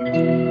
Música